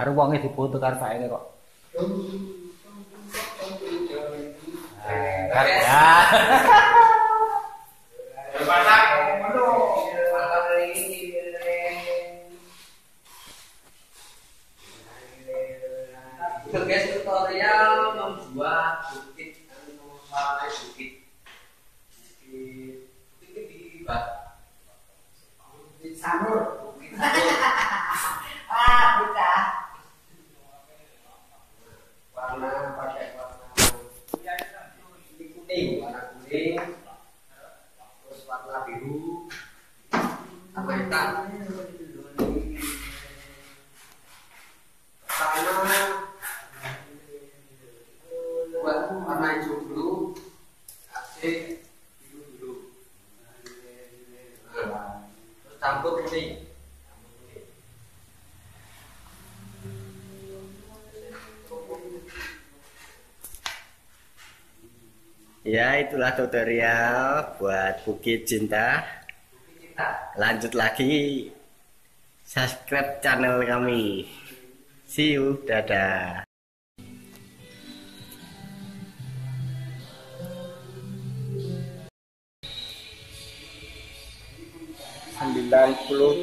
Karo wonge difoto karo faene kok. Eh, ya. Tugas tutorial membuat bukit menguasai bukit. Bukit bukit di bak. Bukit sanur. Bukit sanur. Ah, bisa. Warna pakai warna ini kuning, warna kuning. Terus warna biru. Sama hitam. Buat warna hijau dulu kasih biru dulu nah, terus. Ya, itulah tutorial buat Bukit Cinta. Lanjut lagi subscribe channel kami. See you, dadah. Sembilan puluh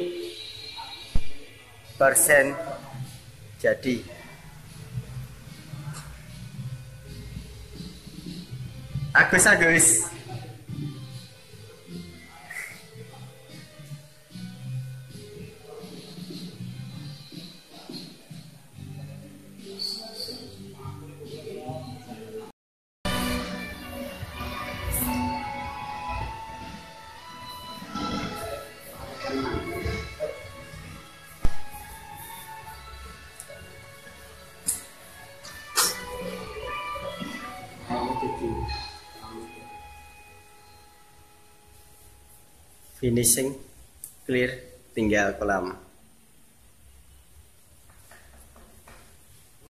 persen jadi. Agus Agus. Finishing clear tinggal kolam.